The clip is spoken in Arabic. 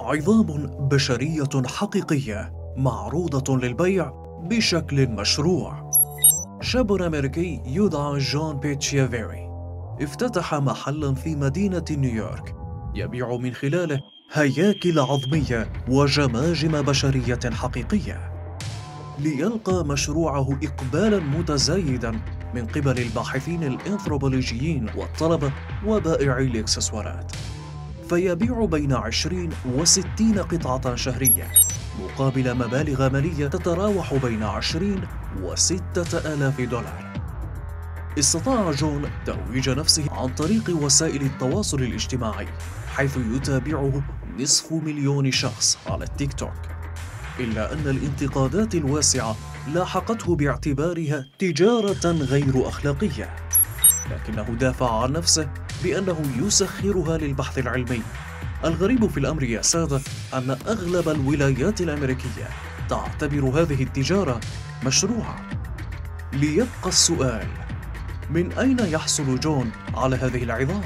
عظام بشرية حقيقية معروضة للبيع بشكل مشروع. شاب أمريكي يدعى جون بيتشيافيري افتتح محلا في مدينة نيويورك يبيع من خلاله هياكل عظمية وجماجم بشرية حقيقية. ليلقى مشروعه إقبالا متزايدا من قبل الباحثين الإنثروبولوجيين والطلبة وبائعي الإكسسوارات. فيبيع بين 20 و 60 قطعة شهرية. مقابل مبالغ مالية تتراوح بين 20 و 6000 دولار. استطاع جون ترويج نفسه عن طريق وسائل التواصل الاجتماعي حيث يتابعه نصف مليون شخص على التيك توك. إلا أن الانتقادات الواسعة لاحقته باعتبارها تجارة غير أخلاقية. لكنه دافع عن نفسه بأنه يسخرها للبحث العلمي الغريب في الأمر يا سادة أن أغلب الولايات الأمريكية تعتبر هذه التجارة مشروعة ليبقى السؤال من أين يحصل جون على هذه العظام؟